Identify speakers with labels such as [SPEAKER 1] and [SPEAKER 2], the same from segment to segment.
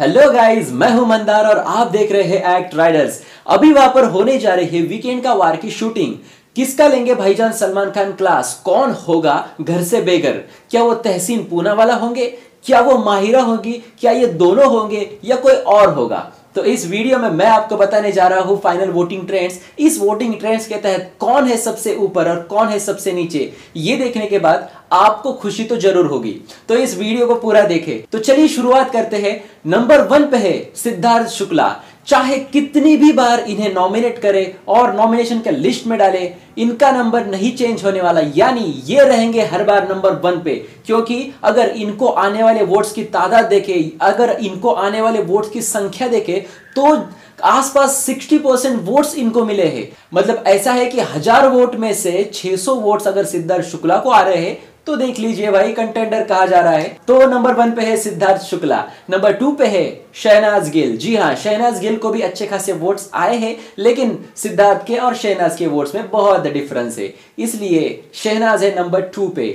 [SPEAKER 1] Hello guys मैं हूँ मंदार और आप देख रहे हैं एक्ट राइडर्स अभी वहाँ पर होने जा रही है वीकेंड का वार की शूटिंग किसका लेंगे भाईजान सलमान खान क्लास कौन होगा घर से बेघर? क्या वो तहसीन पूना वाला होंगे? क्या वो माहिरा होगी? क्या ये दोनों होंगे? या कोई और होगा? तो इस वीडियो में मैं आपको बताने जा रहा हूँ फाइनल वोटिंग ट्रेंड्स इस वोटिंग ट्रेंड्स के तहत कौन है सबसे ऊपर और कौन है सबसे नीचे? ये देखने के बाद आपको खुशी तो ज़रूर होगी। तो इस वीडियो को पूरा देखें। तो चलिए शुरुआत करते हैं। नंबर वन पे है सिद्धार्थ शुक्ला। चाहे कितनी भी बार इन्हें नॉमिनेट करे और नॉमिनेशन के लिस्ट में डाले, इनका नंबर नहीं चेंज होने वाला। यानी ये रहेंगे हर बार नंबर वन पे। क्योंकि अगर इनको आने वाले वोट्स की तादाद देखे, अगर इनको आने वाले वोट्स की संख्या देखे तो आसपास 60 परसेंट वोट्स इनको मिले हैं। मतलब ऐसा है कि हज़ार वोट में से 600 वोट्स अगर सिद्धार्थ शुक्ला को आ रहे हैं तो देख लीजिए भाई कंटेंडर कहा जा रहा है? तो नंबर वन पे है सिद्धार्थ शुक्ला नंबर टू पे है शहनाज गिल। जी हाँ शहनाज गिल को भी अच्छे खासे वोट्स आए हैं, लेकिन सिद्धार्थ के और शहनाज के वोट्स में बहुत डिफरेंस है। इसलिए शहनाज है नंबर टू पे।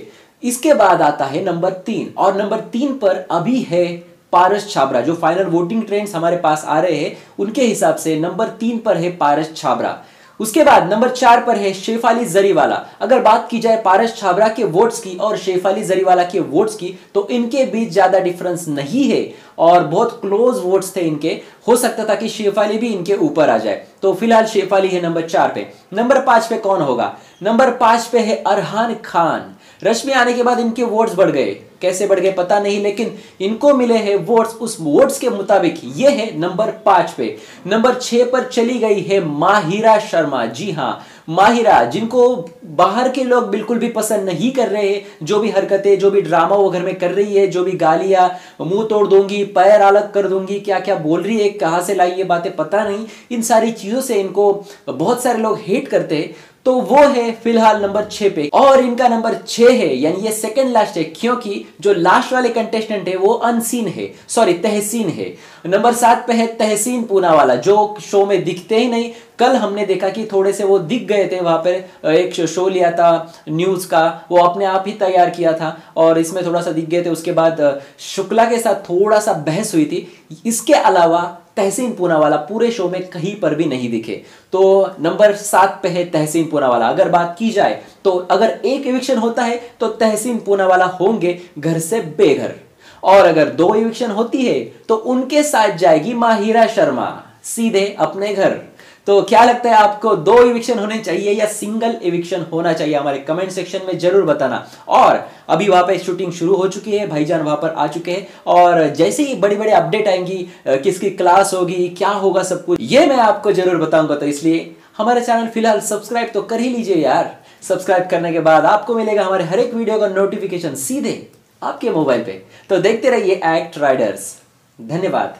[SPEAKER 1] इसके बाद आता है नंबर तीन, और नंबर तीन पर अभी है पारस छाबरा। जो फाइनल वोटिंग ट्रेंड्स हमारे पास आ रहे हैं, उनके हिसाब से नंबर तीन पर है पारस छाबरा। उसके बाद नंबर चार पर है शेफाली जरीवाला। अगर बात की जाए पारस छाबरा के वोट्स की और शेफाली जरीवाला के वोट्स की तो इनके बीच ज़्यादा डिफरेंस नहीं है और बहुत क्लोज वोट्स थे इनके। हो सकता था कि शेफाली भी इनके ऊपर आ जाए। तो फ़िलहाल शेफाली है नंबर चार पे। नंबर पाँच पे कौन होगा? नंबर पाँच पे है अरहान खान। रश्मि आने के बाद इनके वोट्स बढ़ गए। कैसे बढ़ गए पता नहीं, लेकिन इनको मिले हैं वोट्स उस वोट्स के मुताबिक ये है नंबर पाँच पे। नंबर छह पर चली गई है माहिरा शर्मा। जी हाँ माहिरा, जिनको बाहर के लोग बिल्कुल भी पसंद नहीं कर रहे हैं, जो भी हरकतें, जो भी ड्रामा वो घर में कर रही है, जो भी गालियाँ, मुँह तोड़ दूँगी, पैर अलग कर दूँगी क्या क्या बोल रही है, कहाँ से लाई ये बातें पता नहीं। इन सारी चीज़ों से इनको बहुत सारे लोग हेट करते हैं। तो वो है फ़िलहाल नंबर छह पे। और इनका नंबर छह है, यानी ये सेकंड लास्ट है, क्योंकि जो लास्ट वाले कंटेस्टेंट है, वो अनसीन है। सॉरी तहसीन है। नंबर सात पे है तहसीन पूना वाला जो शो में दिखते ही नहीं। कल हमने देखा कि थोड़े से वो दिख गए थे, वहाँ पर एक शो लिया था न्यूज़ का, वो अपने आप ही तैयार किया था, और इसमें थोड़ा सा दिख गए थे। उसके बाद, शुक्ला के साथ थोड़ा सा बहस हुई थी। इसके अलावा तहसीन पूना वाला पूरे शो में कहीं पर भी नहीं दिखे। तो नंबर सात पे है तहसीन पूना वाला अगर बात की जाए तो अगर एक इविक्शन होता है तो तहसीन पूना वाला होंगे घर से बेघर। और अगर दो इविक्शन होती है तो उनके साथ जाएगी माहिरा शर्मा, सीधे अपने घर। तो क्या लगता है आपको दो इविक्शन होने चाहिए या सिंगल इविक्शन होना चाहिए? हमारे कमेंट सेक्शन में ज़रूर बताना। और अभी वहाँ पे शूटिंग शुरू हो चुकी है, भाईजान वहाँ पर आ चुके हैं। और जैसे ही बड़ी बड़ी अपडेट आएँगी किसकी क्लास होगी, क्या होगा सब कुछ, ये मैं आपको ज़रूर बताऊँगा। तो इसलिए हमारे चैनल फ़िलहाल सब्सक्राइब तो कर ही लीजिए यार। सब्सक्राइब करने के बाद आपको मिलेगा हमारे हर एक वीडियो का नोटिफिकेशन सीधे आपके मोबाइल पे। तो देखते रहिए एक्ट राइडर्स धन्यवाद।